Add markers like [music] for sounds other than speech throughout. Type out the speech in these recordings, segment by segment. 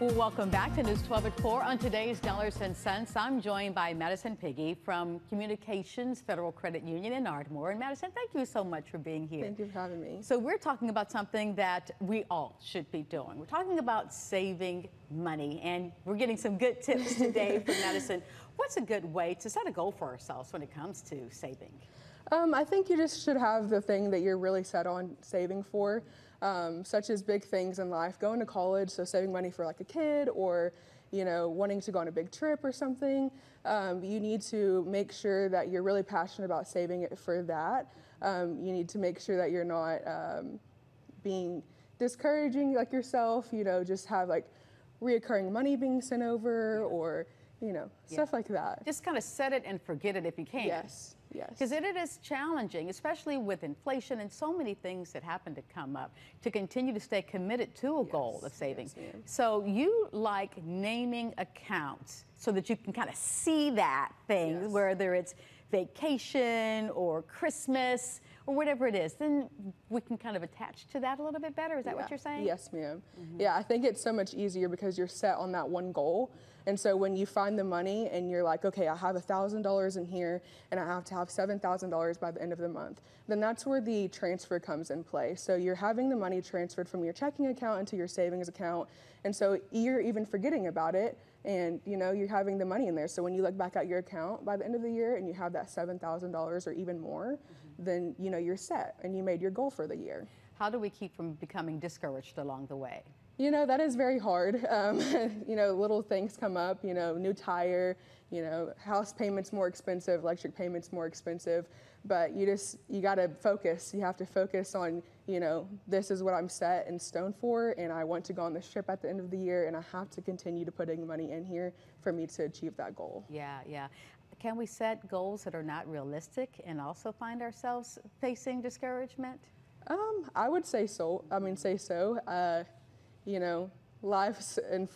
Well, welcome back to News 12 at 4. On today's Dollars and Sense, I'm joined by Madison Piggee from Communications Federal Credit Union in Ardmore. And Madison, thank you so much for being here. Thank you for having me. So we're talking about something that we all should be doing. We're talking about saving money, and we're getting some good tips today from [laughs] Madison. What's a good way to set a goal for ourselves when it comes to saving? Um, I think you just should have the thing that you're really set on saving for, um, such as big things in life, going to college, so saving money for like a kid or you know, wanting to go on a big trip or something, um, you need to make sure that you're really passionate about saving it for that. Um, you need to make sure that you're not um, being discouraging like yourself, you know, just have like reoccurring money being sent over or, you know, Yeah. stuff like that. Just kind of set it and forget it if you can. Yes, yes. Because it is challenging, especially with inflation and so many things that happen to come up, to continue to stay committed to a goal of Yes, saving. yes, so you like naming accounts so that you can kind of see that thing, Yes. whether it's vacation or Christmas or whatever it is. Then we can kind of attach to that a little bit better. Is that what you're saying? Yes, madam Yeah, I think it's so much easier because you're set on that one goal. And so when you find the money and you're like, okay, I have $1,000 in here and I have to have $7,000 by the end of the month, then that's where the transfer comes in play. So you're having the money transferred from your checking account into your savings account. And so you're even forgetting about it and you know you're having the money in there so when you look back at your account by the end of the year and you have that $7000 or even more mm-hmm. then you know you're set and you made your goal for the year How do we keep from becoming discouraged along the way? You know, that is very hard. [laughs] Um, [laughs] you know, little things come up, you know, new tire, you know, house payments more expensive, electric payments more expensive. But you just, you got to focus. You have to focus on, you know, this is what I'm set in stone for, and I want to go on this trip at the end of the year, and I have to continue to putting money in here for me to achieve that goal. Yeah, yeah. Can we set goals that are not realistic and also find ourselves facing discouragement? Um, I would say so. I mean, say so. Uh, you know, life's and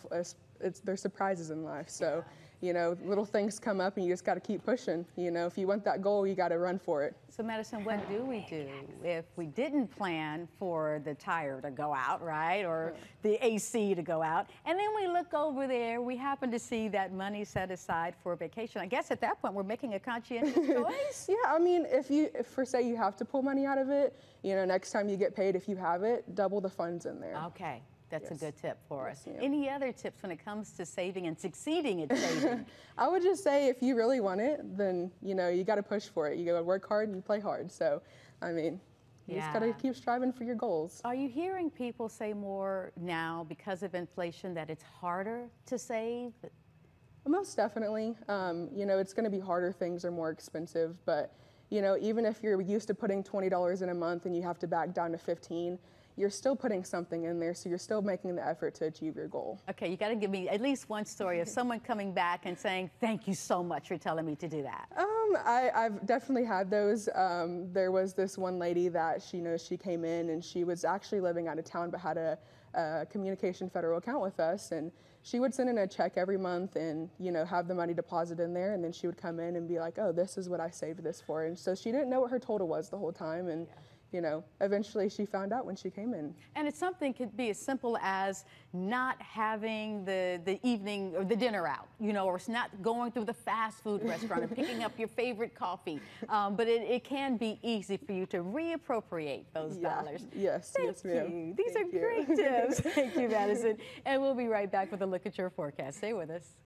there's surprises in life. So, you know, little things come up, and you just got to keep pushing. You know, if you want that goal, you got to run for it. So, Madison, what do we do if we didn't plan for the tire to go out, right? Or the AC to go out? And then we look over there, we happen to see that money set aside for vacation. I guess at that point, we're making a conscientious [laughs] choice. Yeah, I mean, if you, if for say you have to pull money out of it, you know, next time you get paid, if you have it, double the funds in there. Okay, that's a good tip for us. Yes. Any other tips when it comes to saving and succeeding at saving? [laughs] I would just say if you really want it, then you know you got to push for it. You got to work hard and you play hard. So, I mean, you just got to keep striving for your goals. Are you hearing people say more now because of inflation that it's harder to save? Most definitely. Um, you know, it's going to be harder. Things are more expensive, but you know, even if you're used to putting twenty dollars in a month and you have to back down to fifteen, you're still putting something in there, so you're still making the effort to achieve your goal. Okay, you got to give me at least one story of someone coming back and saying, "Thank you so much for telling me to do that." Um, I, I've definitely had those. Um, there was this one lady that she knows she came in and she was actually living out of town but had a, a communication federal account with us and she would send in a check every month and you know have the money deposited in there and then she would come in and be like, oh, this is what I saved this for, and so she didn't know what her total was the whole time and. You know, eventually she found out when she came in. And it's something could be as simple as not having the, the evening or the dinner out, you know, or it's not going through the fast food [laughs] restaurant or picking up your favorite coffee. Um, but it, it can be easy for you to reappropriate those Yeah. dollars. Yes, Thank yes, ma'am. you. These Thank are you. great tips. [laughs] Thank you, Madison. And we'll be right back with a look at your forecast. Stay with us.